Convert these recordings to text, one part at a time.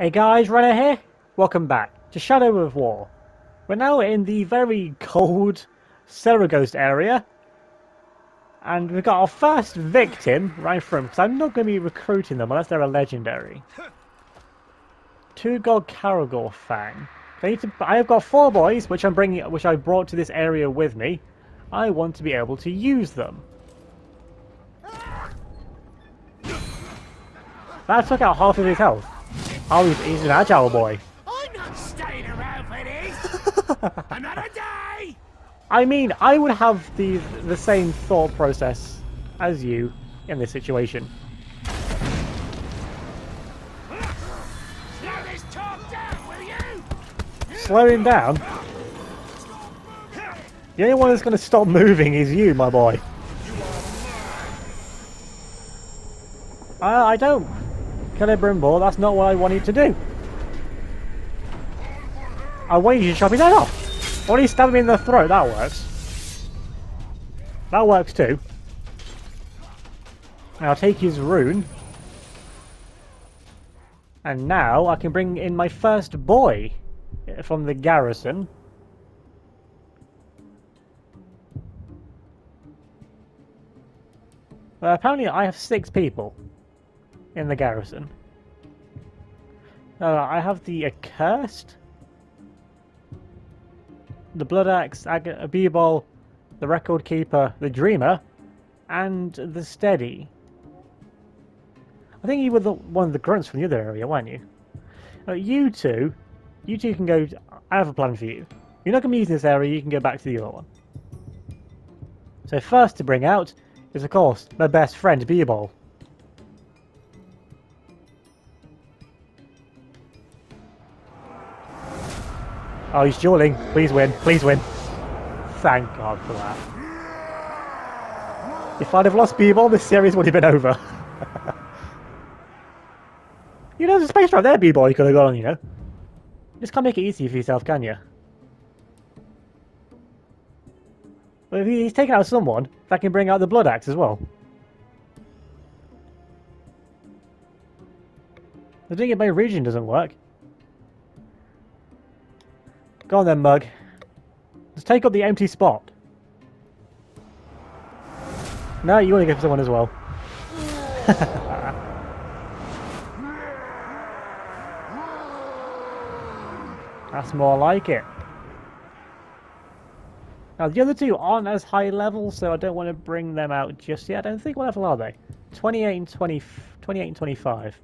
Hey guys, Reno here. Welcome back to Shadow of War. We're now in the very cold Seregost area. And we've got our first victim right from because I'm not going to be recruiting them unless they're a legendary. Two God Caragor Fang. I, need to, I have got four boys, which I'm bringing, which I brought to this area with me. I want to be able to use them. That took out half of his health. Oh, he's, he's an agile boy. I'm not staying around for this. Another day. I mean, I would have the the same thought process as you in this situation. Slow this talk down, will you? Slow him down. The only one that's going to stop moving is you, my boy. I, I don't. Celebrimbor, that's not what I want you to do. I want you to chop his head off. Or at least stab him in the throat, that works. That works too. I'll take his rune. And now I can bring in my first boy from the garrison. Well, apparently I have six people in the garrison. Uh, I have the Accursed, the Blood Axe, Ag Abibol, the Record Keeper, the Dreamer, and the Steady. I think you were the, one of the grunts from the other area, weren't you? Uh, you two, you two can go. I have a plan for you. You're not going to be using this area. You can go back to the other one. So first to bring out is, of course, my best friend, Beerball. Oh, he's dueling. Please win. Please win. Thank God for that. If I'd have lost Beerball, this series would have been over. you know, there's a space right there, B-Ball, you could have gone on, you know. You just can't make it easy for yourself, can you? But if he's taken out someone, that can bring out the Blood Axe as well. The it by region doesn't work. Go on then, Mug. Let's take up the empty spot. No, you want to for someone as well. That's more like it. Now, the other two aren't as high level, so I don't want to bring them out just yet. I don't think what level are they? 28 and 20, 28 and 25.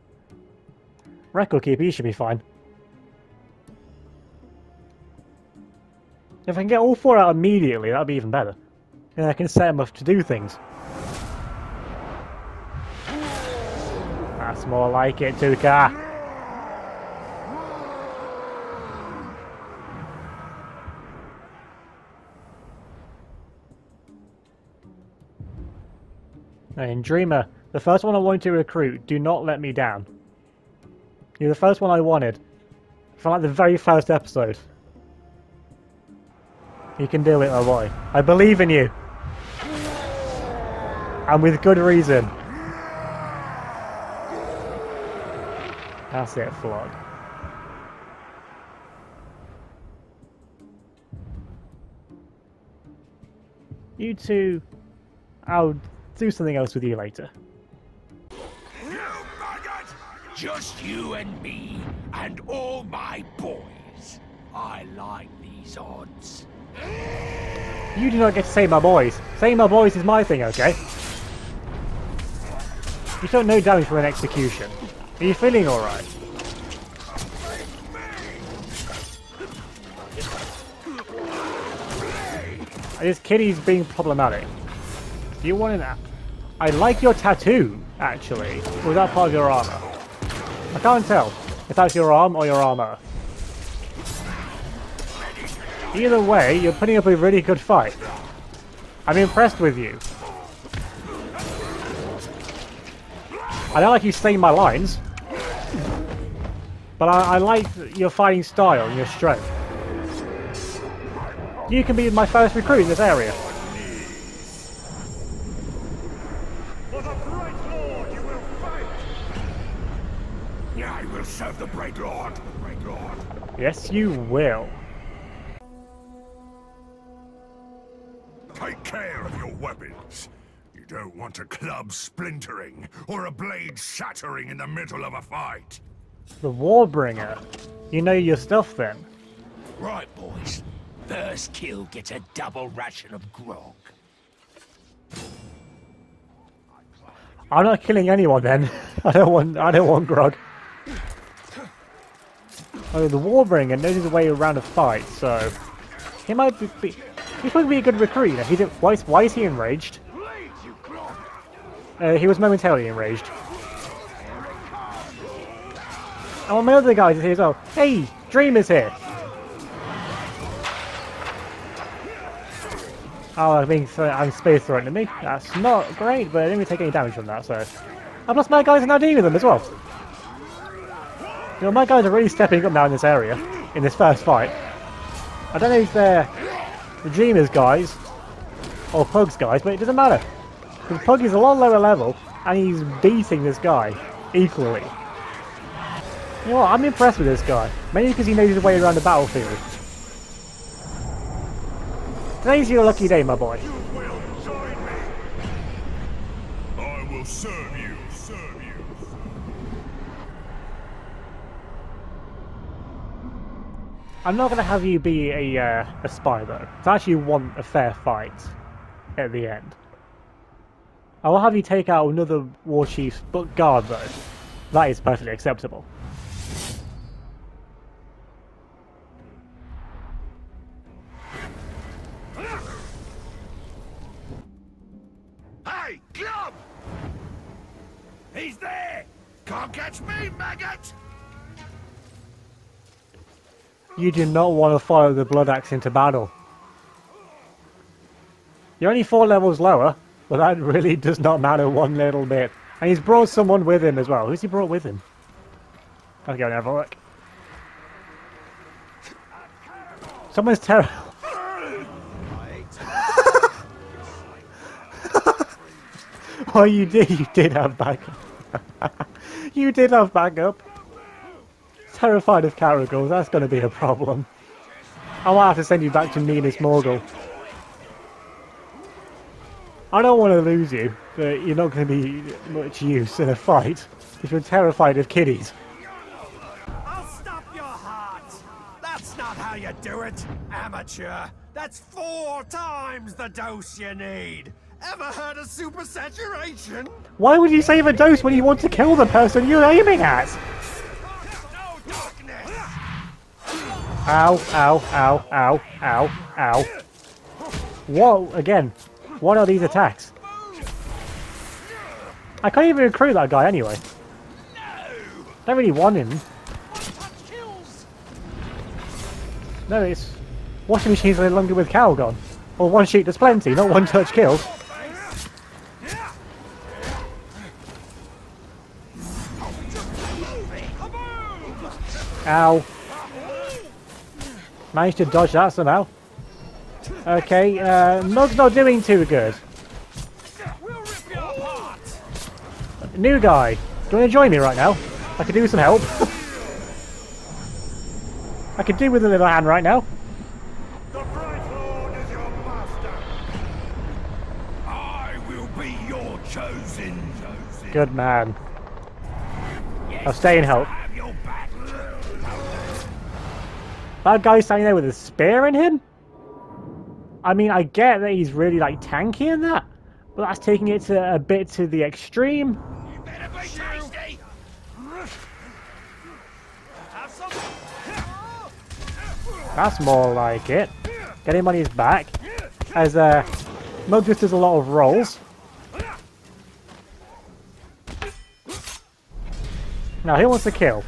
Record keeper, you should be fine. If I can get all four out immediately, that'd be even better. And I can set them up to do things. That's more like it, Tuka. And Dreamer, the first one I wanted to recruit, do not let me down. You're the first one I wanted. From like the very first episode. You can do it, my boy. I believe in you. And with good reason. That's it, Flog. You two, I'll do something else with you later. You maggot! Just you and me and all my boys. I like these odds. You do not get to say my boys. Saying my boys is my thing, okay? You don't know damage from an execution. Are you feeling alright? This kitty's being problematic. Do you want an... App? I like your tattoo, actually. Was that part of your armor? I can't tell if that's your arm or your armor. Either way, you're putting up a really good fight. I'm impressed with you. I don't like you saying my lines. But I, I like your fighting style and your strength. You can be my first recruit in this area. I will serve the Great Lord. The Great Lord. Yes, you will. Take care of your weapons. You don't want a club splintering or a blade shattering in the middle of a fight. The Warbringer. You know your stuff then. Right, boys. First kill gets a double ration of grog. I'm not killing anyone then. I don't want I don't want grog. Oh, the Warbringer knows his way around a fight, so he might be, be he's to be a good recruit. You know, he's why is, why is he enraged? Uh, he was momentarily enraged. Oh, my other guys are here as well. Hey, Dream is here. Oh, I'm being I'm space thrown at me. That's not great, but I didn't really take any damage from that, so. And plus my guys are now dealing with them as well. You know, my guys are really stepping up now in this area, in this first fight. I don't know if they're the Dreamers guys, or Pug's guys, but it doesn't matter. Because Pug is a lot lower level, and he's beating this guy equally. You know what, I'm impressed with this guy. Mainly because he knows his way around the battlefield. Today's your lucky day, my boy. You will join me. I will serve you. Serve you. I'm not going to have you be a, uh, a spy, though. I actually want a fair fight at the end. I will have you take out another war chief's but guard, though. That is perfectly acceptable. Hey! He's there! Can't catch me, maggot! You do not want to follow the Blood Axe into battle. You're only four levels lower, but that really does not matter one little bit. And he's brought someone with him as well. Who's he brought with him? Let's go and have a look. Someone's terrible. well, you did. You did have backup. you did have backup. Terrified of caragors. That's going to be a problem. I might have to send you back to Minas Morgul. I don't want to lose you, but you're not going to be much use in a fight if you're terrified of kiddies. I'll stop your heart! That's not how you do it, amateur! That's four times the dose you need! Ever heard of supersaturation? Why would you save a dose when you want to kill the person you're aiming at? No darkness! Ow, ow, ow, ow, ow, ow. Whoa, again. What are these attacks? I can't even recruit that guy anyway. Don't really want him. No, it's... Washing machines are no longer with Calgon. Or one sheet does plenty, not one touch kills. Ow. Managed to dodge that somehow. Okay, uh, Mug's not doing too good. New guy, do you want to join me right now? I could do some help. I could do with a little hand right now. Good man. I'll stay and help. That guy standing there with a spear in him? I mean, I get that he's really, like, tanky in that, but that's taking it to a bit to the extreme. That's more like it. Get him on his back. As, uh, Mug just does a lot of rolls. Now, who wants to kill?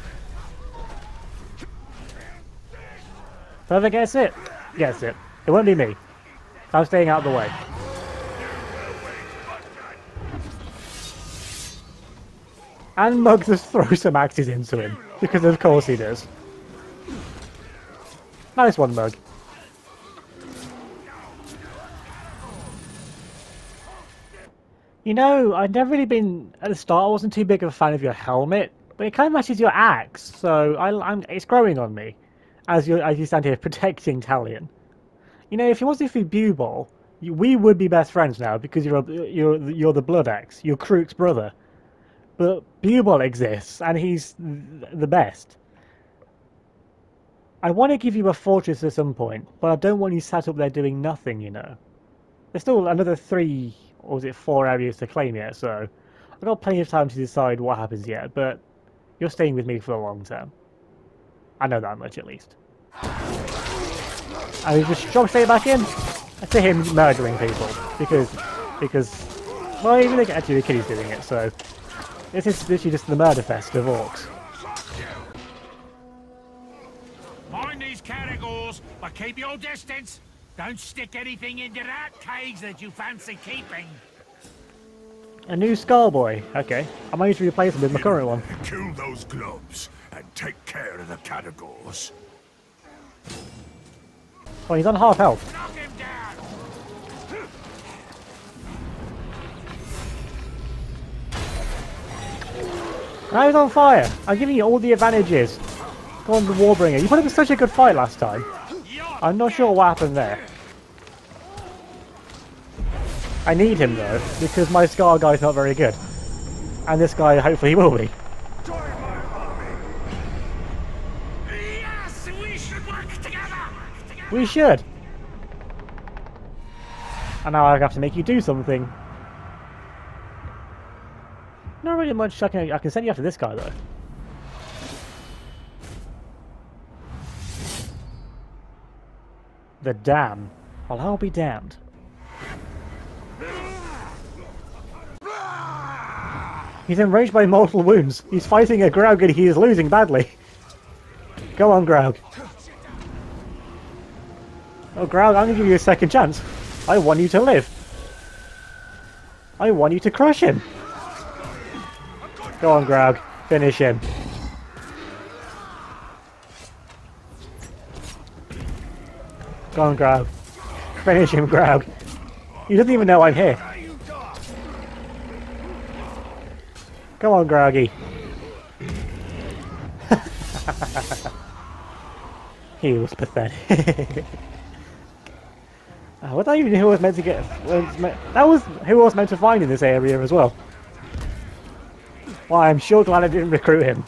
Whoever gets it, gets it. It won't be me. I'm staying out of the way. And Mug just throws some axes into him, because of course he does. Nice one, Mug. You know, I've never really been, at the start I wasn't too big of a fan of your helmet, but it kind of matches your axe, so I, it's growing on me as you as you stand here protecting Talion. You know, if it wasn't for Bubal, we would be best friends now because you're a, you're you're the Blood Axe, you're Krook's brother. But Bubal exists, and he's the best. I want to give you a fortress at some point, but I don't want you sat up there doing nothing, you know. There's still another three, or was it four areas to claim yet, so I've got plenty of time to decide what happens yet, but you're staying with me for the long term. I know that much at least. And he just jump straight back in. I see him murdering people because because well even actually the kid is doing it, so this is literally just the murder fest of orcs. Mind these caragors, but keep your distance. Don't stick anything into that cage that you fancy keeping. A new Skullboy. Okay. I might need to replace him with my current one. Kill those globs and take care of the caragors. Oh, he's on half health. Knock him down. Now he's on fire. I'm giving you all the advantages. Go on, the Warbringer. You put up in such a good fight last time. I'm not sure what happened there. I need him though, because my Scar guy's not very good. And this guy hopefully will be. We should. And now I have to make you do something. Not really much I can, I can send you after this guy though. The dam. Well, I'll be damned. He's enraged by mortal wounds. He's fighting a Graug and he is losing badly. Go on, Graug. Oh, Graug, I'm gonna give you a second chance. I want you to live. I want you to crush him. Go on, Graug. Finish him. Go on, Graug. Finish him, Graug. He doesn't even know I'm here. Come on, Groggy. he was pathetic. uh, what that even who was meant to get? That was who was meant to find in this area as well. Well, I'm sure glad I didn't recruit him.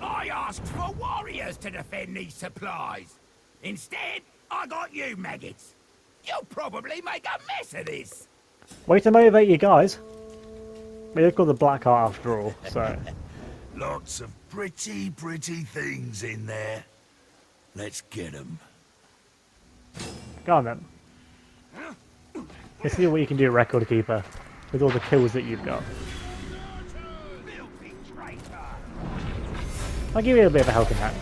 I asked for warriors to defend these supplies. Instead, I got you maggots. You'll probably make a mess of this. Way to motivate you guys. We've got the black heart after all, so. Lots of pretty, pretty things in there. Let's get him. Go on then. Let's see what you can do, Record Keeper, with all the kills that you've got. I'll give you a bit of a helping hand.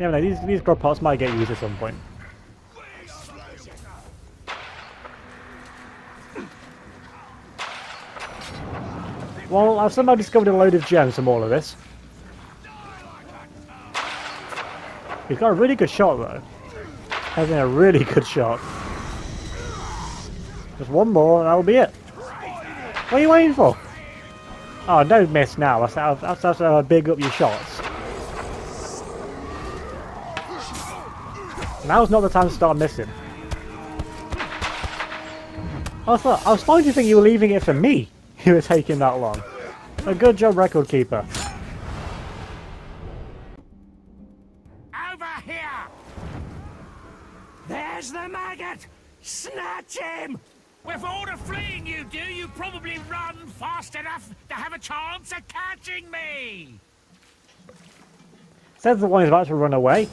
Yeah, no, these, these grub pots might get used at some point. Well, I've somehow discovered a load of gems from all of this. He's got a really good shot though. Having a really good shot. Just one more and that'll be it. What are you waiting for? Oh, don't miss now. That's how, that's how to big up your shots. Now's not the time to start missing. I thought I was starting to think you were leaving it for me. You were taking that long. A good job, record keeper. Snatch him! With all the fleeing you do, you probably run fast enough to have a chance at catching me! Says the one who's about to run away.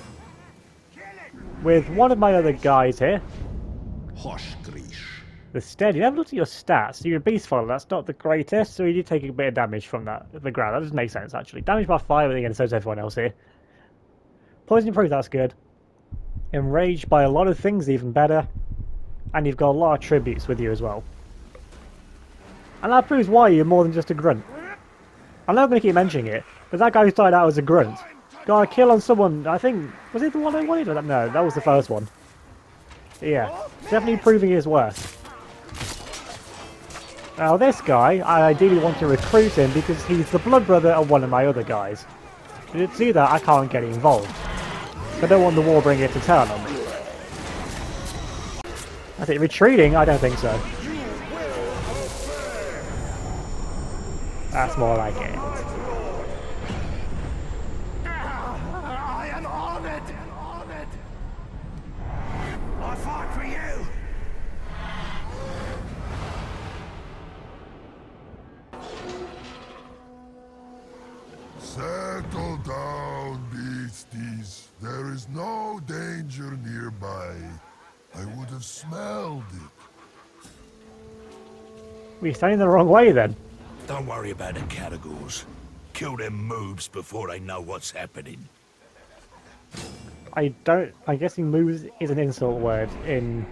With one of my other guys here. Hush, the steady. You haven't looked at your stats. You're a beast follower. That's not the greatest, so you did take a bit of damage from that the ground. That doesn't make sense actually. Damage by fire, five, again, so does everyone else here. Poison proof, that's good. Enraged by a lot of things, even better. And you've got a lot of tributes with you as well. And that proves why you're more than just a grunt. I'm not going to keep mentioning it, but that guy who started out as a grunt got a kill on someone, I think, was it the one I wanted? No, that was the first one. Yeah, definitely proving his worth. Now this guy, I ideally want to recruit him because he's the blood brother of one of my other guys. To do that, I can't get involved. I don't want the war bringer to turn on me. I think retreating? I don't think so. That's more like it. We're standing the wrong way then. Don't worry about the categories. Kill them moves before they know what's happening. I don't. I'm guessing moves is an insult word in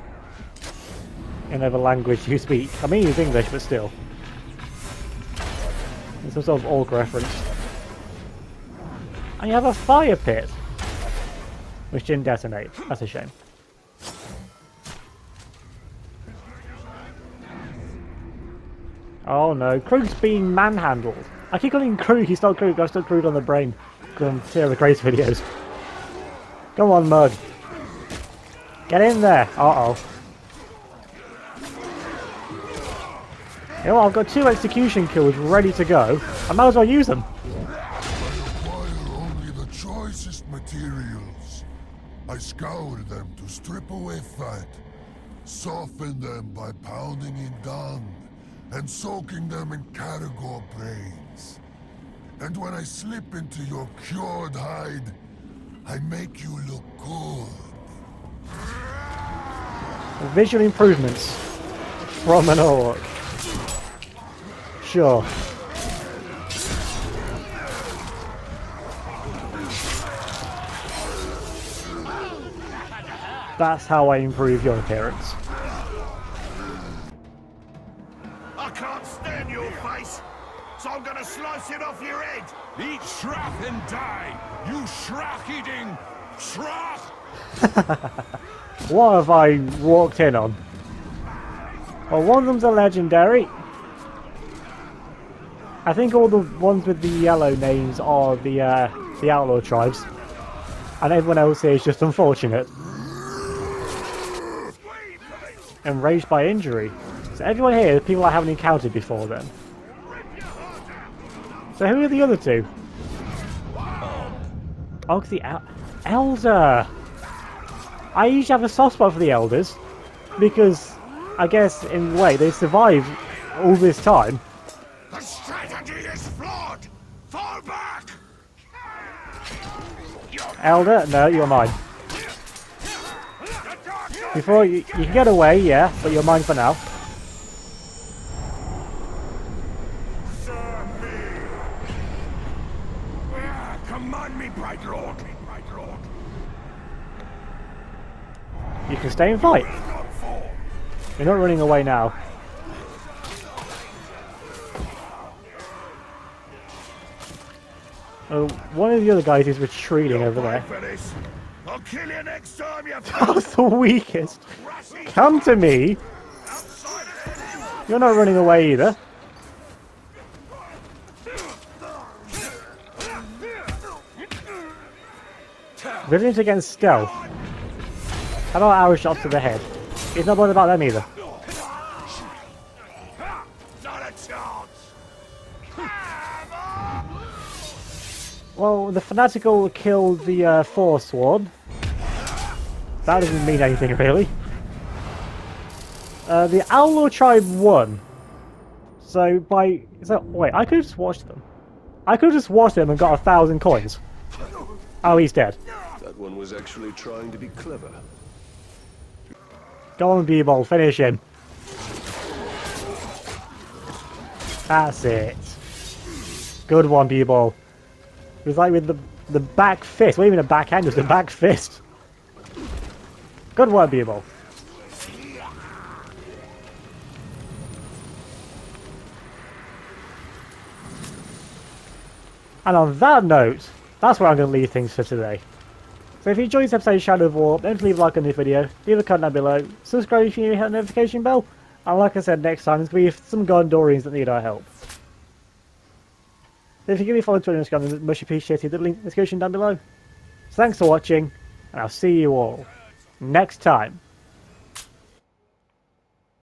in whatever language you speak. I mean, use English, but still. It's some sort of orc reference. And you have a fire pit, which didn't detonate. That's a shame. Oh no, Krug's being manhandled. I keep calling him Krug, he's not Krug, I've still Krug on the brain. I'm seeing the Grace videos. Come on, Mud. Get in there. Uh-oh. You know I've got two execution kills ready to go. I might as well use them. Only the choicest materials. I scour them to strip away fat, soften them by pounding in dung, and soaking them in Caragor brains. And when I slip into your cured hide, I make you look good. Visual improvements from an orc. Sure. That's how I improve your appearance. Eat shrach and die! You shrach eating shrach! What have I walked in on? Well, one of them's a legendary. I think all the ones with the yellow names are the uh, the outlaw tribes, and everyone else here is just unfortunate. Enraged by injury. So everyone here people I haven't encountered before then. So who are the other two? Oh, the El- Elder! I usually have a soft spot for the elders because I guess in a way they survived all this time. The strategy is flawed! Fall back! Elder, no, you're mine. Before you, you can get away, yeah, but you're mine for now. Command me, Bright Lord! Bright Lord! You can stay and fight. You're not running away now. Oh, one of the other guys is retreating over there. Fight for this! I'll kill you next time, you That's the weakest. Come to me. You're not running away either. Resilience against stealth. How about arrow shots to the head? He's not bothered about them either. Well, the fanatical killed the uh, one. That doesn't mean anything really. Uh, the Outlaw tribe won. So by so wait, I could have just watched them. I could have just watched them and got a thousand coins. Oh, he's dead. One was actually trying to be clever. Go on, B-ball, finish him. That's it. Good one, B-ball. It was like with the the back fist. What even a backhand? Was the back fist. Good one, B-ball. And on that note, that's where I'm going to leave things for today. So if you enjoyed this episode of Shadow of War, don't leave a like on this video, leave a comment down below, subscribe if you need hit the notification bell, And like I said, next time there's going to be some Gondorians that need our help. If you give me a follow Twitter and Instagram, much appreciated. The link in the description down below. So thanks for watching, and I'll see you all next time.